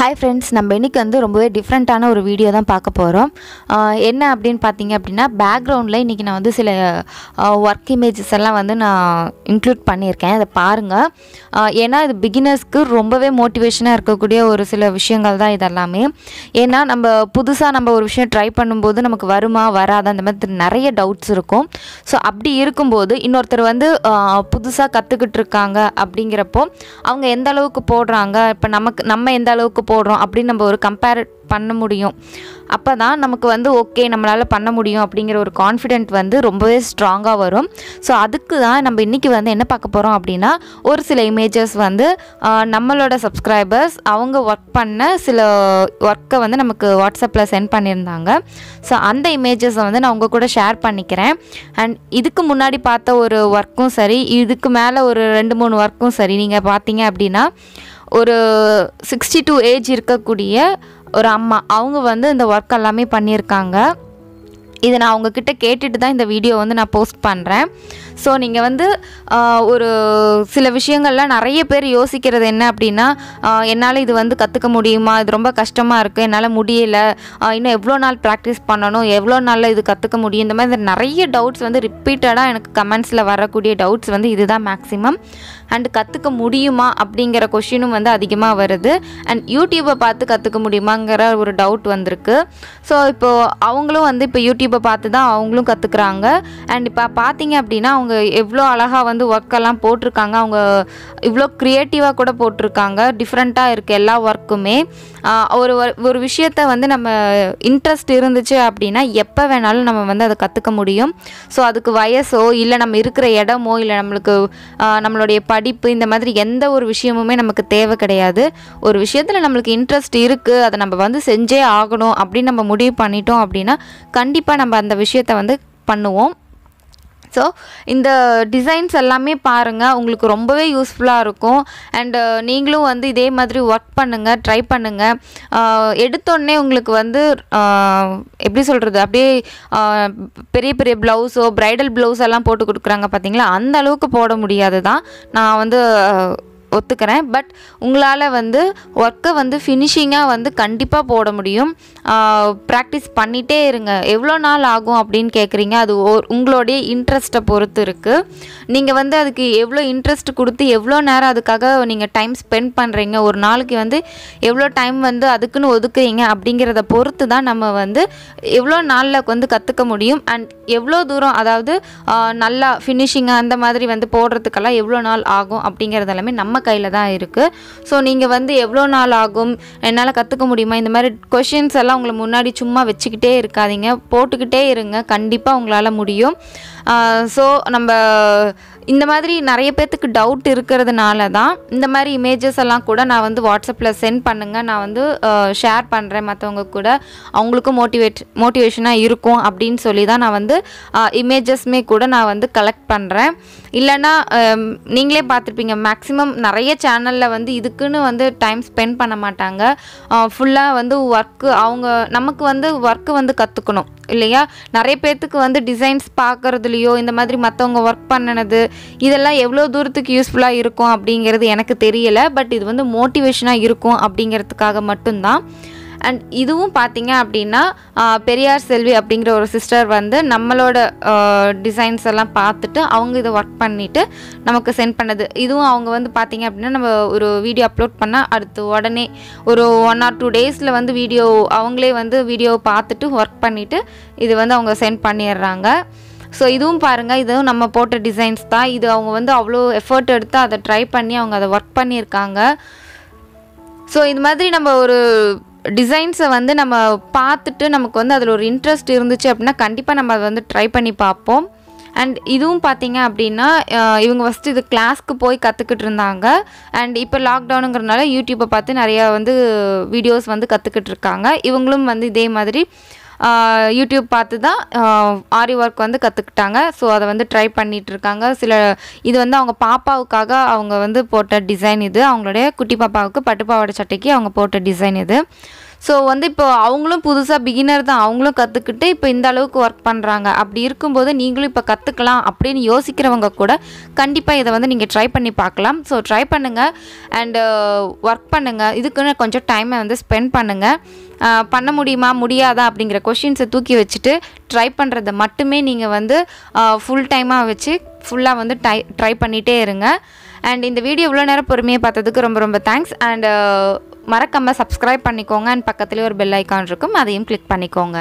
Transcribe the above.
Hi friends நம்ம இன்றைக்கி வந்து ரொம்பவே டிஃப்ரெண்ட்டான ஒரு வீடியோ தான் பார்க்க போகிறோம் என்ன அப்படின்னு பார்த்தீங்க அப்படின்னா பேக்ரவுண்டில் இன்றைக்கி நான் வந்து சில ஒர்க் இமேஜஸ் எல்லாம் வந்து நான் இன்க்ளூட் பண்ணியிருக்கேன். அதை பாருங்கள் ஏன்னா இது பிகினர்ஸ்க்கு ரொம்பவே மோட்டிவேஷனாக இருக்கக்கூடிய ஒரு சில விஷயங்கள் தான் இதெல்லாமே. ஏன்னா நம்ம புதுசாக நம்ம ஒரு விஷயம் ட்ரை பண்ணும்போது நமக்கு வருமா வராதா அந்த மாதிரி நிறைய டவுட்ஸ் இருக்கும். ஸோ அப்படி இருக்கும்போது இன்னொருத்தர் வந்து புதுசாக கற்றுக்கிட்டு இருக்காங்க அப்படிங்கிறப்போ அவங்க எந்த அளவுக்கு போடுறாங்க? இப்போ நமக்கு நம்ம எந்த அளவுக்கு போடுறோம் அப்படின்னு நம்ம ஒரு கம்பேர் பண்ண முடியும். அப்போ தான் நமக்கு வந்து ஓகே நம்மளால் பண்ண முடியும் அப்படிங்கிற ஒரு கான்ஃபிடென்ட் வந்து ரொம்பவே ஸ்ட்ராங்காக வரும். ஸோ அதுக்கு தான் நம்ம இன்றைக்கி வந்து என்ன பார்க்க போகிறோம் அப்படின்னா ஒரு சில இமேஜஸ் வந்து நம்மளோட சப்ஸ்கிரைபர்ஸ் அவங்க ஒர்க் பண்ண சில ஒர்க்கை வந்து நமக்கு வாட்ஸ்அப்பில் சென்ட் பண்ணியிருந்தாங்க. ஸோ அந்த இமேஜஸை வந்து நான் உங்கள் கூட ஷேர் பண்ணிக்கிறேன். அண்ட் இதுக்கு முன்னாடி பார்த்த ஒரு ஒர்க்கும் சரி இதுக்கு மேலே ஒரு ரெண்டு மூணு ஒர்க்கும் சரி நீங்கள் பார்த்தீங்க அப்படின்னா ஒரு சிக்ஸ்டி டூ ஏஜ் இருக்கக்கூடிய ஒரு அம்மா. அவங்க வந்து இந்த ஒர்க் எல்லாமே பண்ணியிருக்காங்க. இதை நான் அவங்கக்கிட்ட கேட்டுட்டு தான் இந்த வீடியோ வந்து நான் போஸ்ட் பண்ணுறேன் ஸோ நீங்கள் வந்து ஒரு சில விஷயங்கள்லாம் நிறைய பேர் யோசிக்கிறது என்ன அப்படின்னா என்னால் இது வந்து கற்றுக்க முடியுமா? இது ரொம்ப கஷ்டமாக இருக்குது என்னால் முடியல. இன்னும் எவ்வளோ நாள் ப்ராக்டிஸ் பண்ணணும்? எவ்வளோ நாளில் இது கற்றுக்க முடியும்? இந்த மாதிரி நிறைய டவுட்ஸ் வந்து ரிப்பீட்டடாக எனக்கு கமெண்ட்ஸில் வரக்கூடிய டவுட்ஸ் வந்து இதுதான் மேக்ஸிமம் அண்ட் கற்றுக்க முடியுமா அப்படிங்கிற கொஷினும் வந்து அதிகமாக வருது. அண்ட் யூடியூப்பை பார்த்து கற்றுக்க முடியுமாங்கிற ஒரு டவுட் வந்திருக்கு. ஸோ இப்போது அவங்களும் வந்து இப்போ யூடியூப்பை பார்த்து தான் அவங்களும் கற்றுக்குறாங்க அண்ட் இப்போ பார்த்தீங்க அப்படின்னா அவங்க எவ்வளோ அழகாக வந்து ஒர்க்கெல்லாம் போட்டிருக்காங்க. அவங்க இவ்வளோ க்ரியேட்டிவாக கூட போட்டிருக்காங்க. டிஃப்ரெண்ட்டாக இருக்குது எல்லா ஒர்க்குமே ஒரு ஒரு- விஷயத்தை விஷயத்த வந்து நம்ம இன்ட்ரெஸ்ட் இருந்துச்சு அப்படின்னா எப்போ வேணாலும் நம்ம வந்து அதை கற்றுக்க முடியும். ஸோ அதுக்கு வயசோ இல்லை நம்ம இருக்கிற இடமோ இல்லை நம்மளுக்கு நம்மளுடைய ப படிப்பு இந்த மாதிரி எந்த ஒரு விஷயமுமே நமக்கு தேவை கிடையாது. ஒரு விஷயத்தில் நம்மளுக்கு இன்ட்ரெஸ்ட் இருக்குது அதை நம்ம வந்து செஞ்சே ஆகணும் அப்படின்னு நம்ம முடிவு பண்ணிட்டோம் அப்படின்னா கண்டிப்பாக நம்ம அந்த விஷயத்தை வந்து பண்ணுவோம். ஸோ இந்த டிசைன்ஸ் எல்லாமே பாருங்கள் உங்களுக்கு ரொம்பவே யூஸ்ஃபுல்லாக இருக்கும். அண்டு uh, நீங்களும் வந்து இதே மாதிரி ஒர்க் பண்ணுங்கள் ட்ரை பண்ணுங்கள் uh, எடுத்தோடனே உங்களுக்கு வந்து uh, எப்படி சொல்கிறது அப்படியே பெரிய பெரிய ப்ளவுஸோ ப்ரைடல் ப்ளவுஸ் எல்லாம் போட்டு கொடுக்குறாங்க பார்த்தீங்களா அந்த அளவுக்கு போட முடியாது தான் நான் வந்து ஒத்துக்கிறேன். பட் உங்களால் வந்து ஒர்க்கை வந்து ஃபினிஷிங்காக வந்து கண்டிப்பாக போட முடியும். ப்ராக்டிஸ் பண்ணிகிட்டே இருங்க. எவ்வளோ நாள் ஆகும் அப்படின்னு கேட்குறீங்க அது ஓ- உங்களுடைய இன்ட்ரெஸ்ட்டை பொறுத்து இருக்குது நீங்கள் வந்து அதுக்கு எவ்வளோ இன்ட்ரெஸ்ட் கொடுத்து எவ்வளோ நேரம் அதுக்காக நீங்கள் டைம் ஸ்பெண்ட் பண்ணுறீங்க ஒரு நாளைக்கு வந்து எவ்வளோ டைம் வந்து அதுக்குன்னு ஒதுக்குறீங்க? அப்படிங்கிறத பொறுத்து தான் நம்ம வந்து எவ்வளோ நாளில் வந்து கற்றுக்க முடியும்? அண்ட் எவ்வளோ தூரம் அதாவது நல்லா ஃபினிஷிங்காக அந்த மாதிரி வந்து போடுறதுக்கெல்லாம் எவ்வளோ நாள் ஆகும்? அப்படிங்கிறது எல்லாமே நம்ம கையில் தான் இருக்குது ஸோ நீங்கள் வந்து எவ்வளோ நாள் ஆகும்? என்னால் கற்றுக்க முடியுமா? இந்த மாதிரி கொஷின்ஸ் எல்லாம் உங்களை முன்னாடி சும்மா வச்சுக்கிட்டே இருக்காதீங்க. போட்டுக்கிட்டே இருங்க. கண்டிப்பாக உங்களால் முடியும். ஸோ நம்ம இந்த மாதிரி நிறைய பேர்த்துக்கு டவுட் இருக்கிறதுனால தான் இந்த மாதிரி இமேஜஸ் எல்லாம் கூட நான் வந்து வாட்ஸ்அப்பில் சென்ட் பண்ணுங்கள் நான் வந்து ஷேர் பண்ணுறேன் மற்றவங்க கூட. அவங்களுக்கும் மோட்டிவேட் மோட்டிவேஷனாக இருக்கும் அப்படின்னு சொல்லி தான் நான் வந்து இமேஜஸ்மே கூட நான் வந்து கலெக்ட் பண்ணுறேன் இல்லைன்னா நீங்களே பார்த்துருப்பீங்க மேக்ஸிமம் நிறைய சேனலில் வந்து இதுக்குன்னு வந்து டைம் ஸ்பெண்ட் பண்ண மாட்டாங்க. ஃபுல்லாக வந்து ஒர்க்கு அவங்க நமக்கு வந்து ஒர்க்கு வந்து கற்றுக்கணும் இல்லையா? நிறைய பேர்த்துக்கு வந்து டிசைன்ஸ் பார்க்குறதுலையோ இந்த மாதிரி மற்றவங்க ஒர்க் பண்ணினது இதெல்லாம் எவ்வளோ தூரத்துக்கு யூஸ்ஃபுல்லாக இருக்கும் அப்படிங்கிறது எனக்கு தெரியலை. பட் இது வந்து மோட்டிவேஷனாக இருக்கும் அப்படிங்கிறதுக்காக மட்டும்தான். அண்ட் இதுவும் பார்த்தீங்க அப்படின்னா பெரியார் செல்வி அப்படிங்கிற ஒரு சிஸ்டர் வந்து நம்மளோட டிசைன்ஸ் எல்லாம் பார்த்துட்டு அவங்க இதை ஒர்க் பண்ணிவிட்டு நமக்கு சென்ட் பண்ணது. இதுவும் அவங்க வந்து பார்த்தீங்க அப்படின்னா நம்ம ஒரு வீடியோ அப்லோட் பண்ணால் அடுத்து உடனே ஒரு ஒன் ஆர் டூ டேஸில் வந்து வீடியோ அவங்களே வந்து வீடியோ பார்த்துட்டு ஒர்க் பண்ணிவிட்டு இது வந்து அவங்க சென்ட் பண்ணிடுறாங்க. ஸோ இதுவும் பாருங்கள் இதுவும் நம்ம போட்ட டிசைன்ஸ் தான். இது அவங்க வந்து அவ்வளோ எஃபர்ட் எடுத்து அதை ட்ரை பண்ணி அவங்க அதை ஒர்க் பண்ணியிருக்காங்க. ஸோ இது மாதிரி நம்ம ஒரு டிசைன்ஸை வந்து நம்ம பார்த்துட்டு நமக்கு வந்து அதில் ஒரு இன்ட்ரெஸ்ட் இருந்துச்சு அப்படின்னா கண்டிப்பாக நம்ம அதை வந்து ட்ரை பண்ணி பார்ப்போம். அண்ட் இதுவும் பார்த்தீங்க அப்படின்னா இவங்க ஃபஸ்ட்டு இது கிளாஸ்க்கு போய் கற்றுக்கிட்டு இருந்தாங்க. அண்ட் இப்போ லாக்டவுனுங்கிறனால யூடியூப்பை பார்த்து நிறையா வந்து வீடியோஸ் வந்து கற்றுக்கிட்டு இருக்காங்க. இவங்களும் வந்து இதே மாதிரி யூடியூப் பார்த்து தான் ஆரி ஒர்க் வந்து கற்றுக்கிட்டாங்க ஸோ அதை வந்து ட்ரை பண்ணிகிட்டு இருக்காங்க சில இது வந்து அவங்க பாப்பாவுக்காக அவங்க வந்து போட்ட டிசைன் இது. அவங்களுடைய குட்டி பாப்பாவுக்கு பட்டுப்பாவாடை சட்டைக்கு அவங்க போட்ட டிசைன் இது. ஸோ வந்து இப்போ அவங்களும் புதுசாக பிகினர் தான். அவங்களும் கற்றுக்கிட்டு இப்போ இந்த அளவுக்கு ஒர்க் பண்ணுறாங்க அப்படி இருக்கும்போது நீங்களும் இப்போ கற்றுக்கலாம் அப்படின்னு யோசிக்கிறவங்க கூட கண்டிப்பாக இதை வந்து நீங்கள் ட்ரை பண்ணி பார்க்கலாம். ஸோ ட்ரை பண்ணுங்கள் அண்டு ஒர்க் uh, பண்ணுங்கள் இதுக்குன்னு கொஞ்சம் டைமை வந்து ஸ்பெண்ட் பண்ணுங்கள் பண்ண முடியுமா? முடியாதா? அப்படிங்கிற கொஷின்ஸை தூக்கி வச்சுட்டு ட்ரை பண்ணுறத மட்டுமே நீங்கள் வந்து ஃபுல் டைமாக வச்சு ஃபுல்லாக வந்து டை ட்ரை பண்ணிகிட்டே இருங்க. அண்ட் இந்த வீடியோ இவ்வளோ நேரம் பொறுமையாக பார்த்ததுக்கு ரொம்ப ரொம்ப தேங்க்ஸ் அண்ட் மறக்காமல் சப்ஸ்கிரைப் பண்ணிக்கோங்க. அண்ட் பக்கத்துலேயே ஒரு பெல் ஐக்கான் இருக்கும். அதையும் கிளிக் பண்ணிக்கோங்க.